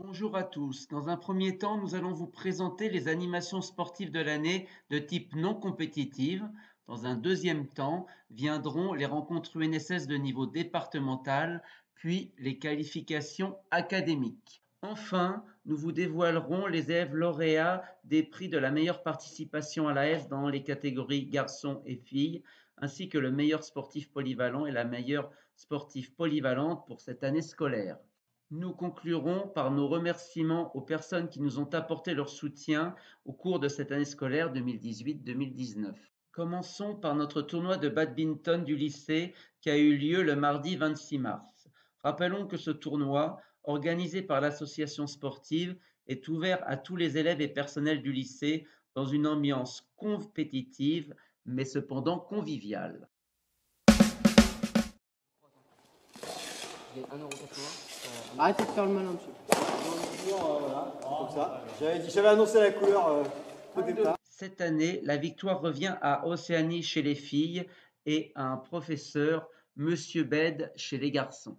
Bonjour à tous. Dans un premier temps, nous allons vous présenter les animations sportives de l'année de type non compétitive. Dans un deuxième temps, viendront les rencontres UNSS de niveau départemental, puis les qualifications académiques. Enfin, nous vous dévoilerons les élèves lauréats des prix de la meilleure participation à l'AS dans les catégories garçons et filles, ainsi que le meilleur sportif polyvalent et la meilleure sportive polyvalente pour cette année scolaire. Nous conclurons par nos remerciements aux personnes qui nous ont apporté leur soutien au cours de cette année scolaire 2018-2019. Commençons par notre tournoi de badminton du lycée qui a eu lieu le mardi 26 mars. Rappelons que ce tournoi, organisé par l'association sportive, est ouvert à tous les élèves et personnels du lycée dans une ambiance compétitive mais cependant conviviale. Arrêtez de faire le malin dessus. Comme ça. J'avais annoncé la couleur euh, au départ. Cette année, la victoire revient à Océanie chez les filles et à un professeur, Monsieur Bed, chez les garçons.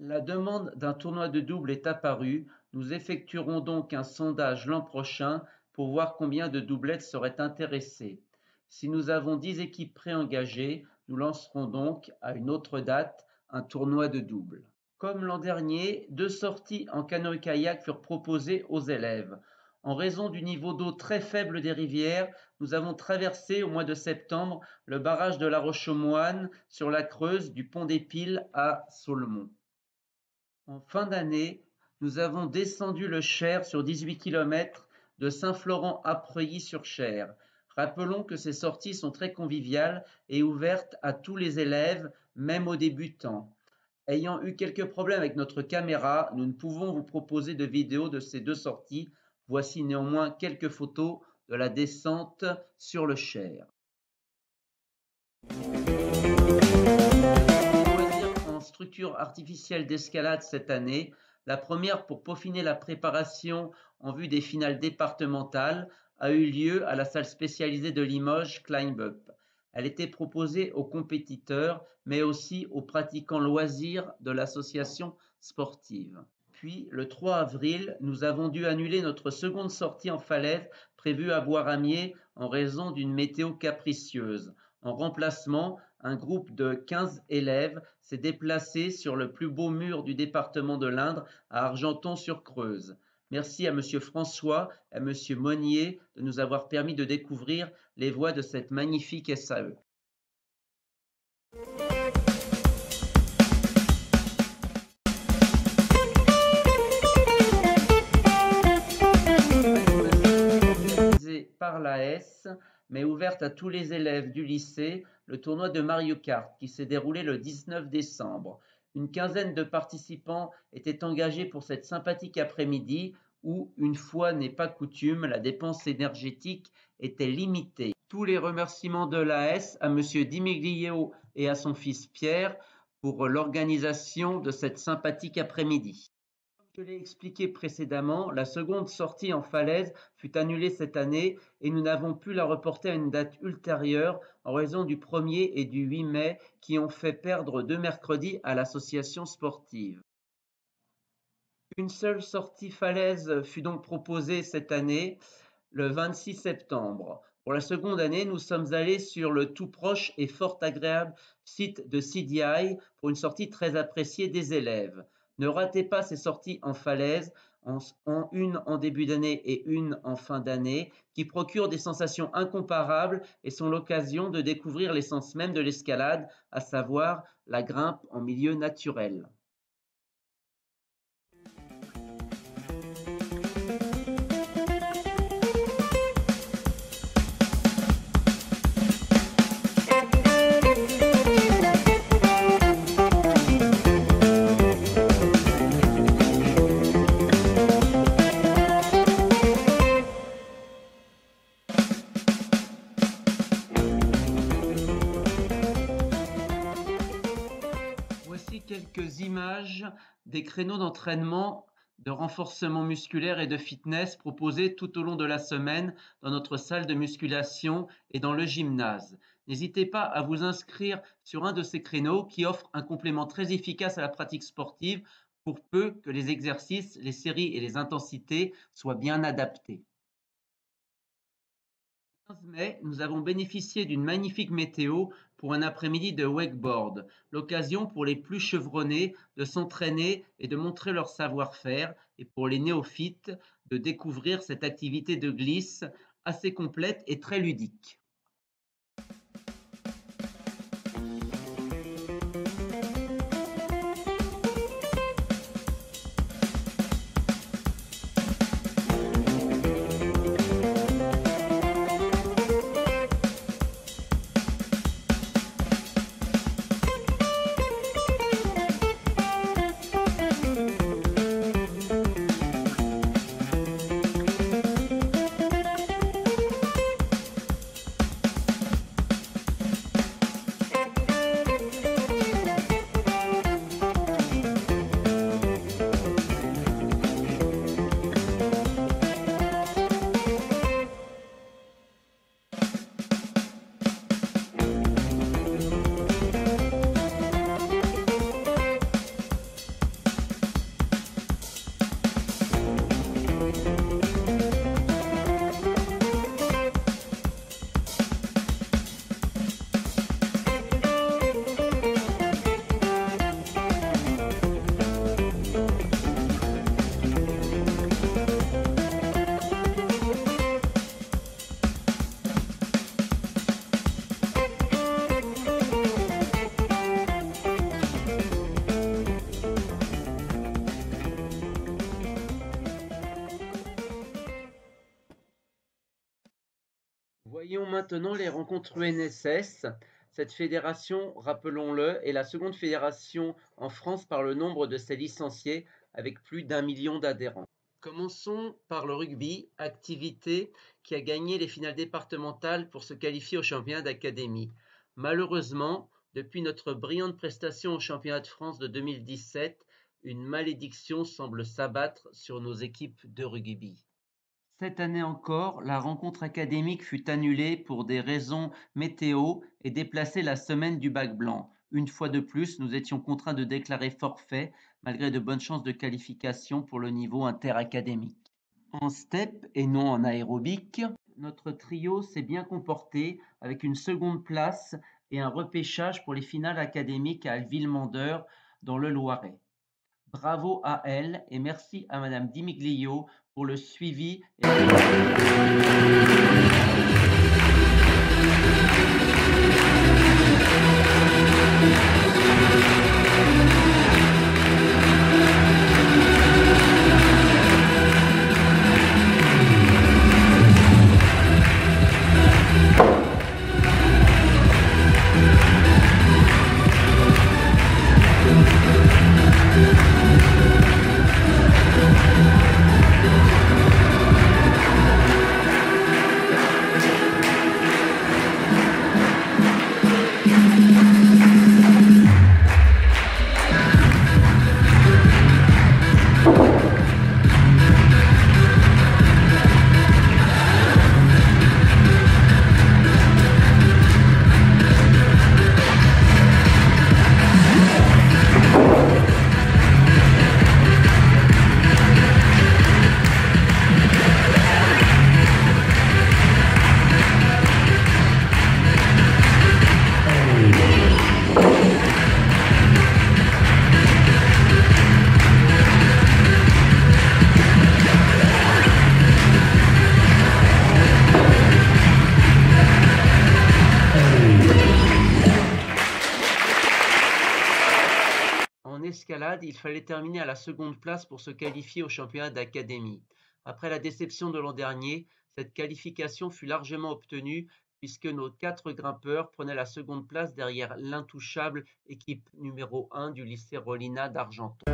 La demande d'un tournoi de double est apparue. Nous effectuerons donc un sondage l'an prochain pour voir combien de doublettes seraient intéressées. Si nous avons 10 équipes préengagées, nous lancerons donc, à une autre date, un tournoi de double. Comme l'an dernier, deux sorties en canoë-kayak furent proposées aux élèves. En raison du niveau d'eau très faible des rivières, nous avons traversé au mois de septembre le barrage de la Roche-aux-Moines sur la Creuse du pont des Piles à Saulmont. En fin d'année, nous avons descendu le Cher sur 18 km de Saint-Florent à Preuilly-sur-Cher. Rappelons que ces sorties sont très conviviales et ouvertes à tous les élèves, même aux débutants. Ayant eu quelques problèmes avec notre caméra, nous ne pouvons vous proposer de vidéos de ces deux sorties. Voici néanmoins quelques photos de la descente sur le Cher. en structure artificielle d'escalade cette année, la première pour peaufiner la préparation en vue des finales départementales a eu lieu à la salle spécialisée de Limoges Climb Up. Elle était proposée aux compétiteurs, mais aussi aux pratiquants loisirs de l'association sportive. Puis, le 3 avril, nous avons dû annuler notre seconde sortie en falaise prévue à Bois-Ramier en raison d'une météo capricieuse. En remplacement, un groupe de 15 élèves s'est déplacé sur le plus beau mur du département de l'Indre à Argenton-sur-Creuse. Merci à Monsieur François et à Monsieur Monnier de nous avoir permis de découvrir les voies de cette magnifique SAE. par l'AS, mais ouverte à tous les élèves du lycée, le tournoi de Mario Kart qui s'est déroulé le 19 décembre. Une quinzaine de participants étaient engagés pour cette sympathique après-midi où, une fois n'est pas coutume, la dépense énergétique était limitée. Tous les remerciements de l'AS à M. Dimiglio et à son fils Pierre pour l'organisation de cette sympathique après-midi. Je l'ai expliqué précédemment, la seconde sortie en falaise fut annulée cette année et nous n'avons pu la reporter à une date ultérieure en raison du 1er et du 8 mai qui ont fait perdre deux mercredis à l'association sportive. Une seule sortie falaise fut donc proposée cette année, le 26 septembre. Pour la seconde année, nous sommes allés sur le tout proche et fort agréable site de CDI pour une sortie très appréciée des élèves. Ne ratez pas ces sorties en falaise, en, une en début d'année et une en fin d'année, qui procurent des sensations incomparables et sont l'occasion de découvrir l'essence même de l'escalade, à savoir la grimpe en milieu naturel. Images des créneaux d'entraînement de renforcement musculaire et de fitness proposés tout au long de la semaine dans notre salle de musculation et dans le gymnase. N'hésitez pas à vous inscrire sur un de ces créneaux qui offre un complément très efficace à la pratique sportive pour peu que les exercices, les séries et les intensités soient bien adaptés. Le 15 mai, nous avons bénéficié d'une magnifique météo pour un après-midi de wakeboard, l'occasion pour les plus chevronnés de s'entraîner et de montrer leur savoir-faire et pour les néophytes de découvrir cette activité de glisse assez complète et très ludique. Maintenant les rencontres UNSS. Cette fédération, rappelons-le, est la seconde fédération en France par le nombre de ses licenciés, avec plus d'un million d'adhérents. Commençons par le rugby, activité qui a gagné les finales départementales pour se qualifier au championnat d'académie. Malheureusement, depuis notre brillante prestation au championnat de France de 2017, une malédiction semble s'abattre sur nos équipes de rugby. Cette année encore, la rencontre académique fut annulée pour des raisons météo et déplacée la semaine du bac blanc. Une fois de plus, nous étions contraints de déclarer forfait malgré de bonnes chances de qualification pour le niveau interacadémique. En step et non en aérobic, notre trio s'est bien comporté avec une seconde place et un repêchage pour les finales académiques à Villemandeur dans le Loiret. Bravo à elle et merci à Madame Dimiglio pour le suivi. Il fallait terminer à la seconde place pour se qualifier au championnat d'académie. Après la déception de l'an dernier, cette qualification fut largement obtenue puisque nos quatre grimpeurs prenaient la seconde place derrière l'intouchable équipe numéro 1 du lycée Rolina d'Argenton.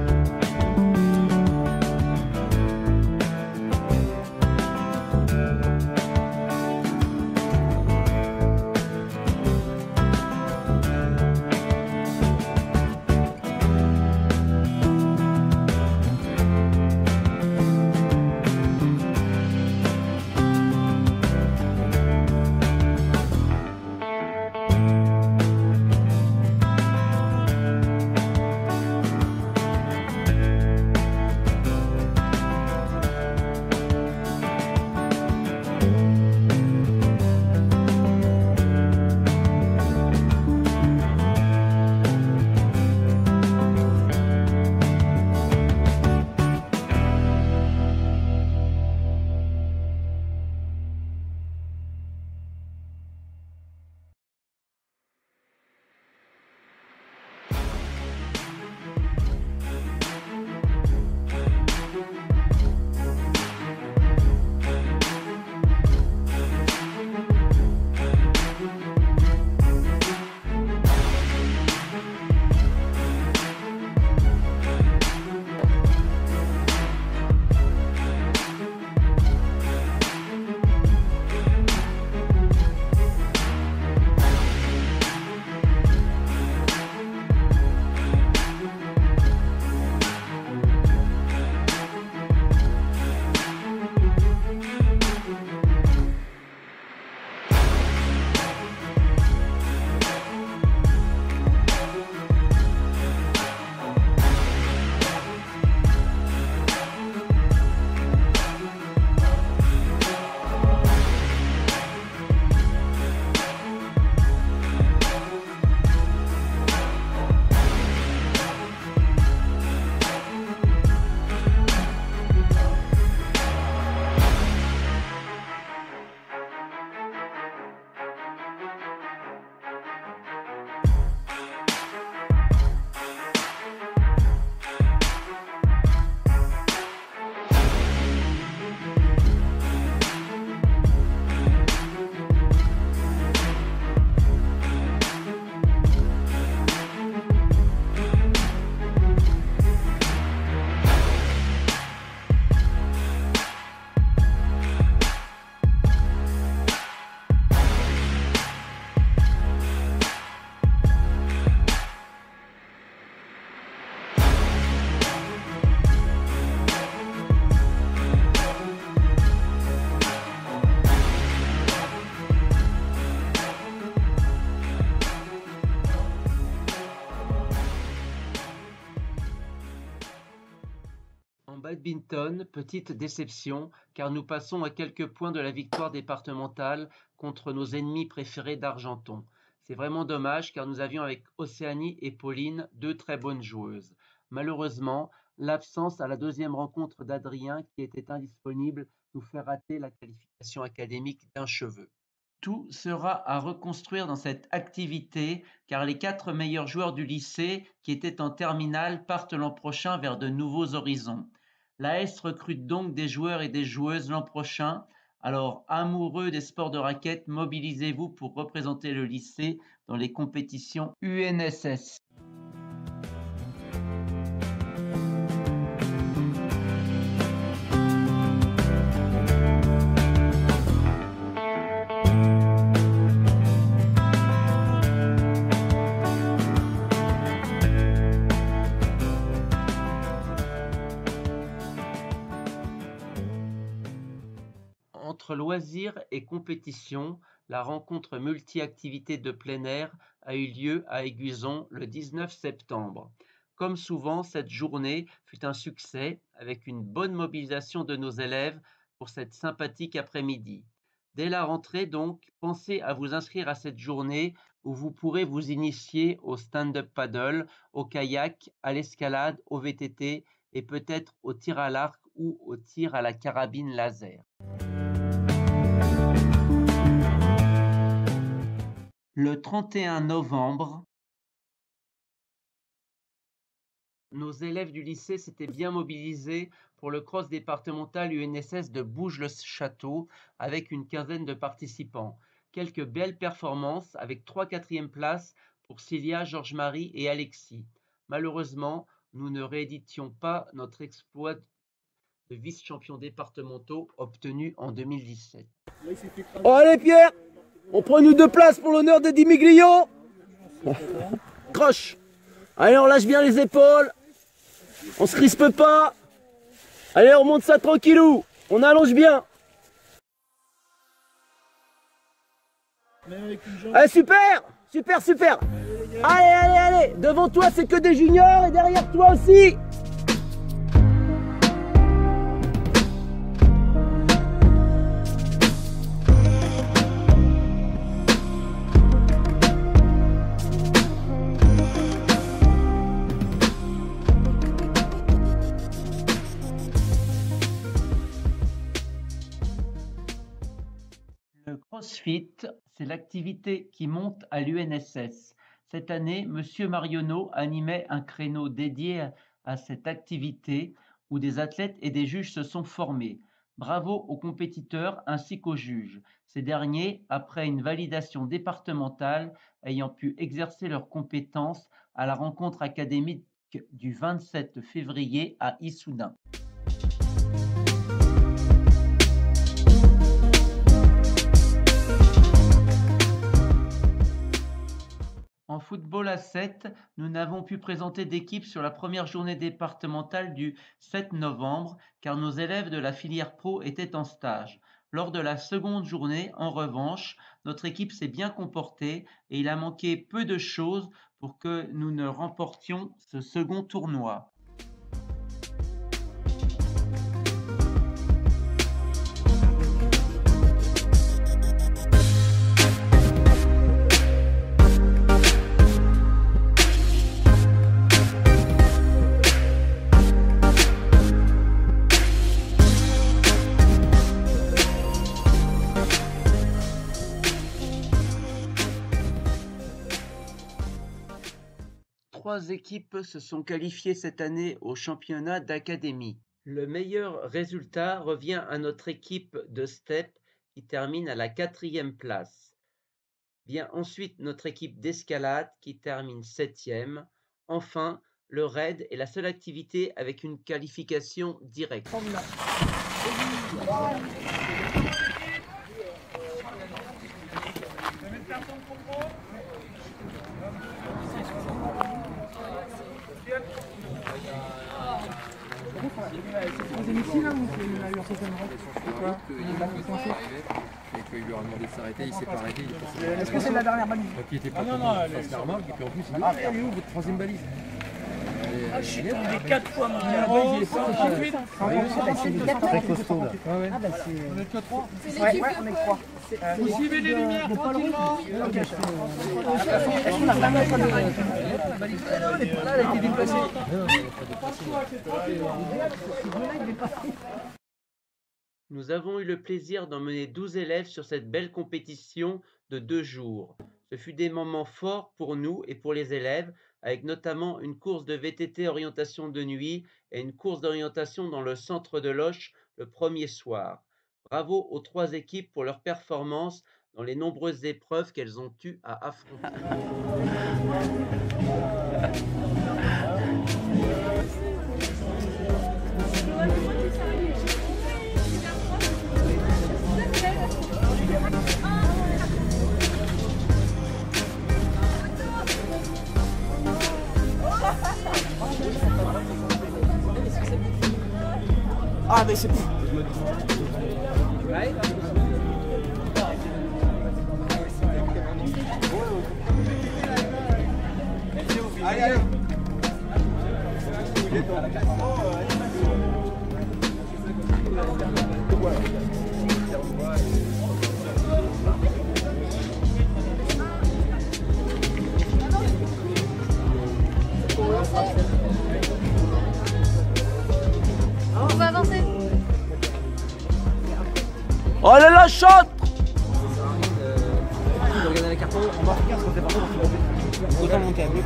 Petite déception, car nous passons à quelques points de la victoire départementale contre nos ennemis préférés d'Argenton. C'est vraiment dommage car nous avions avec Océanie et Pauline deux très bonnes joueuses. Malheureusement, l'absence à la deuxième rencontre d'Adrien qui était indisponible nous fait rater la qualification académique d'un cheveu. Tout sera à reconstruire dans cette activité car les quatre meilleurs joueurs du lycée qui étaient en terminale partent l'an prochain vers de nouveaux horizons. La S recrute donc des joueurs et des joueuses l'an prochain alors, amoureux des sports de raquettes, mobilisez-vous pour représenter le lycée dans les compétitions UNSS. Loisirs et compétition, la rencontre multi-activités de plein air a eu lieu à Aiguizon le 19 septembre. Comme souvent, cette journée fut un succès avec une bonne mobilisation de nos élèves pour cette sympathique après-midi. Dès la rentrée donc, pensez à vous inscrire à cette journée où vous pourrez vous initier au stand-up paddle, au kayak, à l'escalade, au VTT et peut-être au tir à l'arc ou au tir à la carabine laser. Le 31 novembre, nos élèves du lycée s'étaient bien mobilisés pour le cross départemental UNSS de Bouges-le-Château avec une quinzaine de participants. Quelques belles performances avec trois quatrièmes places pour Cilia, Georges-Marie et Alexis. Malheureusement, nous ne rééditions pas notre exploit de vice-champion départementaux obtenu en 2017. Oh allez Pierre on prend nous deux places pour l'honneur de Dimiglio. Croche. Allez, on lâche bien les épaules. On se crispe pas. Allez, on monte ça tranquillou. On allonge bien. Allez, super Super, super Allez, allez, allez Devant toi, c'est que des juniors et derrière toi aussi C'est l'activité qui monte à l'UNSS. Cette année, M. Marionneau animait un créneau dédié à cette activité où des athlètes et des juges se sont formés. Bravo aux compétiteurs ainsi qu'aux juges. Ces derniers, après une validation départementale, ayant pu exercer leurs compétences à la rencontre académique du 27 février à Issoudun. Football à 7, nous n'avons pu présenter d'équipe sur la première journée départementale du 7 novembre car nos élèves de la filière pro étaient en stage. Lors de la seconde journée, en revanche, notre équipe s'est bien comportée et il a manqué peu de choses pour que nous ne remportions ce second tournoi. Trois équipes se sont qualifiées cette année au championnat d'académie. Le meilleur résultat revient à notre équipe de step qui termine à la quatrième place. Vient ensuite notre équipe d'escalade qui termine septième. Enfin, le raid est la seule activité avec une qualification directe. Ici là et qu'il lui a demandé de s'arrêter, il s'est pas arrêté. Est-ce que c'est la dernière balise Donc il était pas ah, non, non, et puis en plus il dit Ah, elle est où votre troisième balise Ah, je suis tombé 4 fois, mon gars. Très costaud là. Ah, bah c'est. On est que 3 Ouais, ouais, on est trois. Vous suivez les lumières tranquillement. Est-ce qu'on a vraiment pas de. Là, elle a été déplacée. Nous avons eu le plaisir d'emmener 12 élèves sur cette belle compétition de deux jours. Ce fut des moments forts pour nous et pour les élèves, avec notamment une course de VTT orientation de nuit et une course d'orientation dans le centre de Loche le premier soir. Bravo aux trois équipes pour leur performance dans les nombreuses épreuves qu'elles ont eues à affronter. Oh là là, chante Regarder les cartons, on va regarder ce qu'on fait par contre. Autant monter à bloc.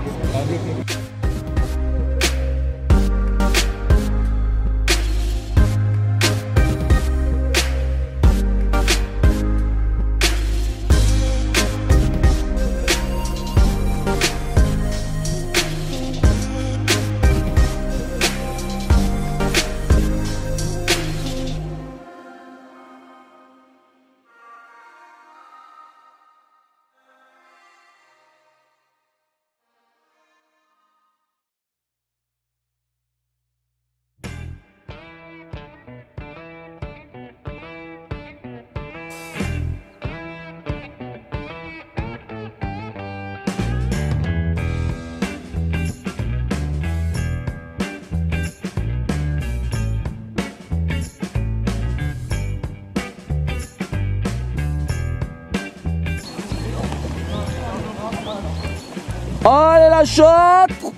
Allez la chante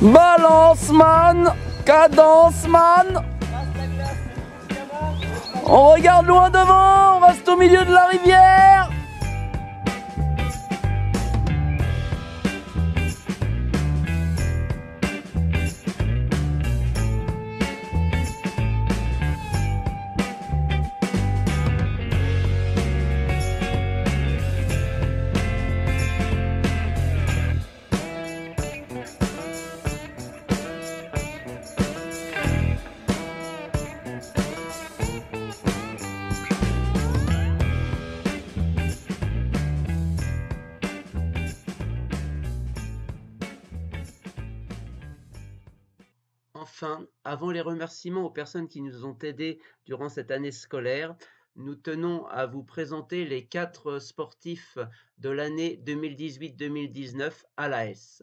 Balance man. Cadence man. On regarde loin devant, on reste au milieu de la rivière Enfin, avant les remerciements aux personnes qui nous ont aidés durant cette année scolaire, nous tenons à vous présenter les quatre sportifs de l'année 2018-2019 à l'AS.